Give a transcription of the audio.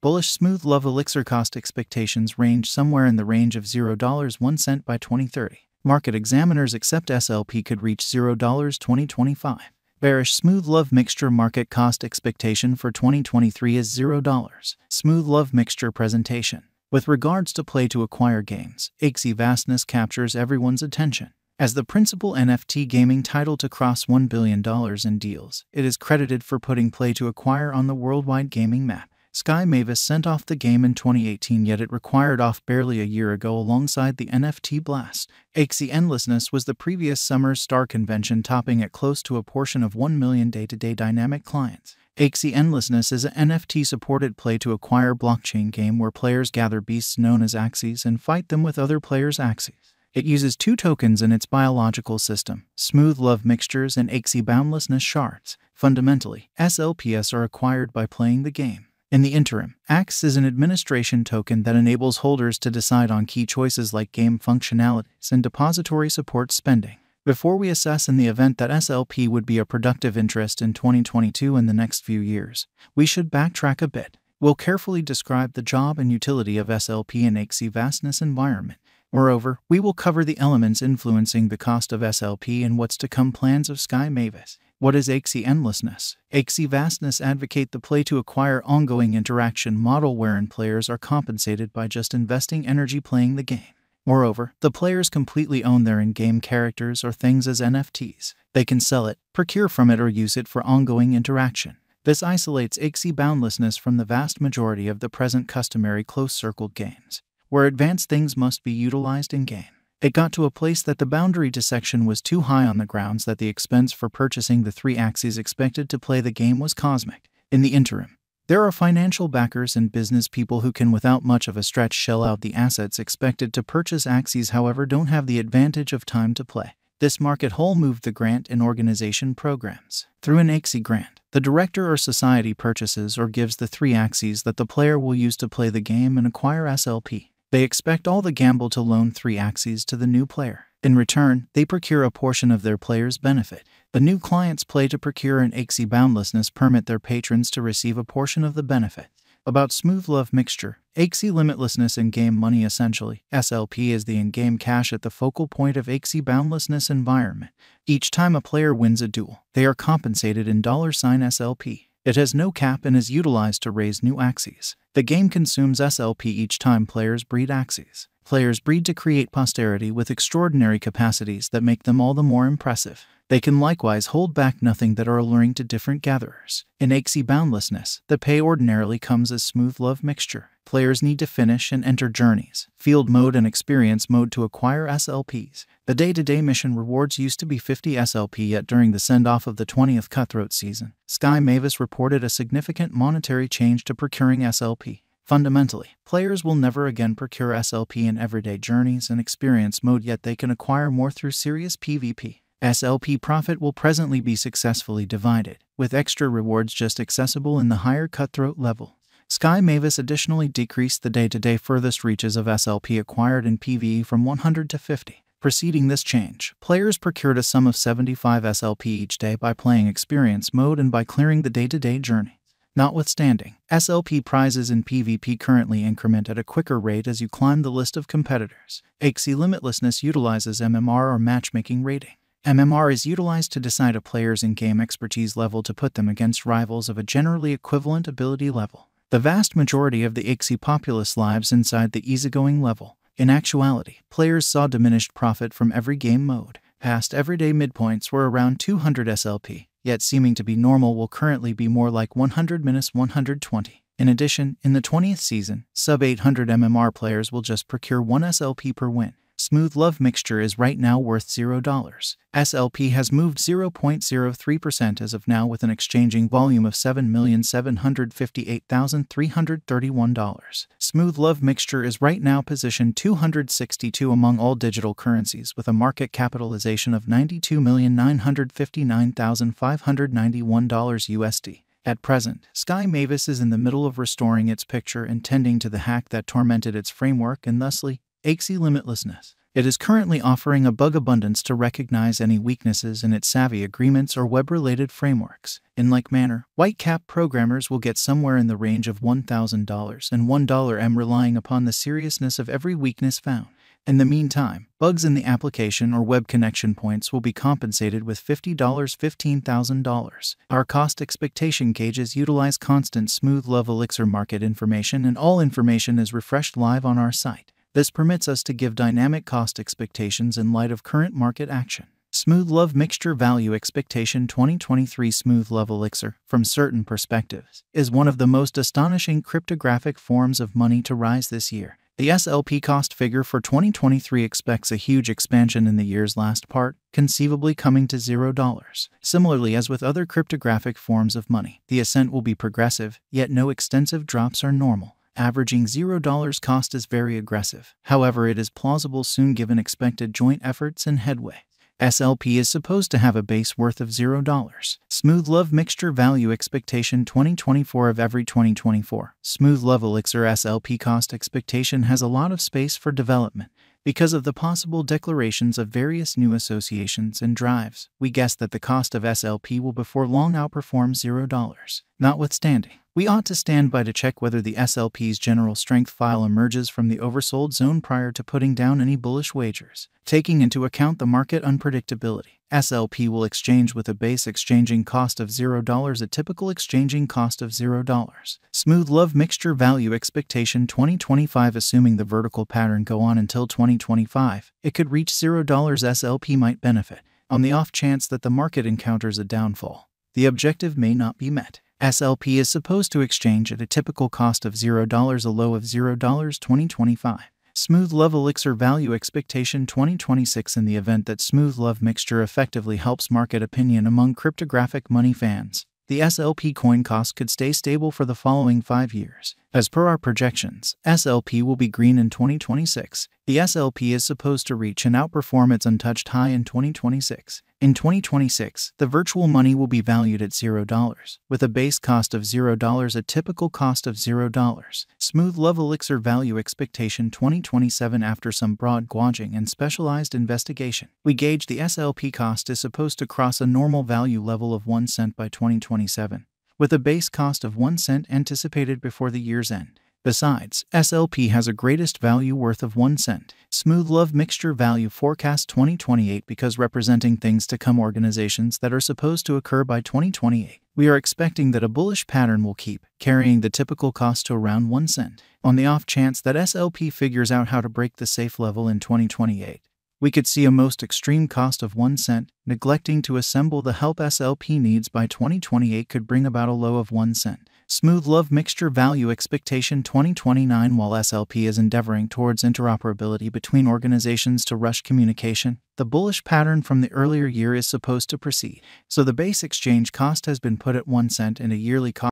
Bullish Smooth Love Elixir cost expectations range somewhere in the range of $0 1 cent by 2030. Market examiners accept SLP could reach $0 2025. Bearish Smooth Love Mixture market cost expectation for 2023 is $0. Smooth Love Mixture presentation. With regards to play to acquire games, Axie Vastness captures everyone's attention. As the principal NFT gaming title to cross $1 billion in deals, it is credited for putting play to acquire on the worldwide gaming map. Sky Mavis sent off the game in 2018, yet it required off barely a year ago alongside the NFT Blast. Axie Endlessness was the previous summer's star convention, topping at close to a portion of 1 million day to day dynamic clients. Axie Endlessness is an NFT supported play to acquire blockchain game where players gather beasts known as Axies and fight them with other players' Axies. It uses two tokens in its biological system Smooth Love Mixtures and Axie Boundlessness Shards. Fundamentally, SLPS are acquired by playing the game. In the interim, AX is an administration token that enables holders to decide on key choices like game functionalities and depository support spending. Before we assess in the event that SLP would be a productive interest in 2022 and the next few years, we should backtrack a bit. We'll carefully describe the job and utility of SLP in Axie vastness environment. Mm. Moreover, we will cover the elements influencing the cost of SLP and what's to come plans of Sky Mavis. What is Axie Endlessness? Axie Vastness advocate the play to acquire ongoing interaction model wherein players are compensated by just investing energy playing the game. Moreover, the players completely own their in game characters or things as NFTs. They can sell it, procure from it, or use it for ongoing interaction. This isolates Axie Boundlessness from the vast majority of the present customary close circled games, where advanced things must be utilized in game. It got to a place that the boundary dissection was too high on the grounds that the expense for purchasing the three Axies expected to play the game was cosmic. In the interim, there are financial backers and business people who can, without much of a stretch, shell out the assets expected to purchase Axies however, don't have the advantage of time to play. This market hole moved the grant and organization programs. Through an Axie grant, the director or society purchases or gives the three Axies that the player will use to play the game and acquire SLP. They expect all the gamble to loan three Axies to the new player. In return, they procure a portion of their player's benefit. The new clients play to procure an Axie boundlessness permit their patrons to receive a portion of the benefit. About Smooth Love Mixture, Axie Limitlessness and game money essentially. SLP is the in game cash at the focal point of Axie boundlessness environment. Each time a player wins a duel, they are compensated in dollar sign SLP. It has no cap and is utilized to raise new Axies. The game consumes SLP each time players breed Axies. Players breed to create posterity with extraordinary capacities that make them all the more impressive. They can likewise hold back nothing that are alluring to different gatherers. In Axie Boundlessness, the pay ordinarily comes as smooth love mixture. Players need to finish and enter journeys, field mode, and experience mode to acquire SLPs. The day to day mission rewards used to be 50 SLP, yet during the send off of the 20th Cutthroat season, Sky Mavis reported a significant monetary change to procuring SLP. Fundamentally, players will never again procure SLP in everyday journeys and experience mode, yet they can acquire more through serious PvP. SLP profit will presently be successfully divided, with extra rewards just accessible in the higher cutthroat level. Sky Mavis additionally decreased the day to day furthest reaches of SLP acquired in PvE from 100 to 50. Preceding this change, players procured a sum of 75 SLP each day by playing experience mode and by clearing the day to day journey. Notwithstanding, SLP prizes in PvP currently increment at a quicker rate as you climb the list of competitors. Axie Limitlessness utilizes MMR or matchmaking rating. MMR is utilized to decide a player's in game expertise level to put them against rivals of a generally equivalent ability level. The vast majority of the Axie populace lives inside the easygoing level. In actuality, players saw diminished profit from every game mode. Past everyday midpoints were around 200 SLP, yet seeming to be normal will currently be more like 100 minus 120. In addition, in the 20th season, sub 800 MMR players will just procure 1 SLP per win. Smooth Love Mixture is right now worth $0. SLP has moved 0.03% as of now with an exchanging volume of $7,758,331. Smooth Love Mixture is right now positioned 262 among all digital currencies with a market capitalization of $92,959,591 USD. At present, Sky Mavis is in the middle of restoring its picture and tending to the hack that tormented its framework and thusly, Axie limitlessness. It is currently offering a bug abundance to recognize any weaknesses in its savvy agreements or web related frameworks. In like manner, Whitecap programmers will get somewhere in the range of $1,000 and $1M relying upon the seriousness of every weakness found. In the meantime, bugs in the application or web connection points will be compensated with $50 $15,000. Our cost expectation gauges utilize constant smooth love elixir market information and all information is refreshed live on our site. This permits us to give dynamic cost expectations in light of current market action. Smooth Love Mixture Value Expectation 2023 Smooth Love Elixir, from certain perspectives, is one of the most astonishing cryptographic forms of money to rise this year. The SLP cost figure for 2023 expects a huge expansion in the year's last part, conceivably coming to $0. Similarly, as with other cryptographic forms of money, the ascent will be progressive, yet no extensive drops are normal. Averaging $0 cost is very aggressive. However, it is plausible soon given expected joint efforts and headway. SLP is supposed to have a base worth of $0. Smooth Love Mixture Value Expectation 2024 of every 2024. Smooth Love Elixir SLP cost expectation has a lot of space for development. Because of the possible declarations of various new associations and drives, we guess that the cost of SLP will before long outperform $0. Notwithstanding, we ought to stand by to check whether the SLP's general strength file emerges from the oversold zone prior to putting down any bullish wagers. Taking into account the market unpredictability, SLP will exchange with a base exchanging cost of $0, a typical exchanging cost of $0. Smooth Love Mixture Value Expectation 2025 Assuming the vertical pattern go on until 2025, it could reach $0 SLP might benefit. On the off chance that the market encounters a downfall, the objective may not be met. SLP is supposed to exchange at a typical cost of $0, a low of $0 2025. Smooth Love Elixir Value Expectation 2026 In the event that Smooth Love Mixture effectively helps market opinion among cryptographic money fans, the SLP coin cost could stay stable for the following five years. As per our projections, SLP will be green in 2026. The SLP is supposed to reach and outperform its untouched high in 2026. In 2026, the virtual money will be valued at $0, with a base cost of $0, a typical cost of $0. Smooth Love Elixir Value Expectation 2027 After some broad gauging and specialized investigation, we gauge the SLP cost is supposed to cross a normal value level of 1 cent by 2027 with a base cost of 1 cent anticipated before the year's end. Besides, SLP has a greatest value worth of 1 cent. Smooth Love Mixture Value Forecast 2028 because representing things to come organizations that are supposed to occur by 2028. We are expecting that a bullish pattern will keep, carrying the typical cost to around 1 cent. On the off chance that SLP figures out how to break the safe level in 2028, we could see a most extreme cost of 1 cent, neglecting to assemble the help SLP needs by 2028 could bring about a low of 1 cent. Smooth Love Mixture Value Expectation 2029 While SLP is endeavoring towards interoperability between organizations to rush communication, the bullish pattern from the earlier year is supposed to proceed. So the base exchange cost has been put at 1 cent and a yearly cost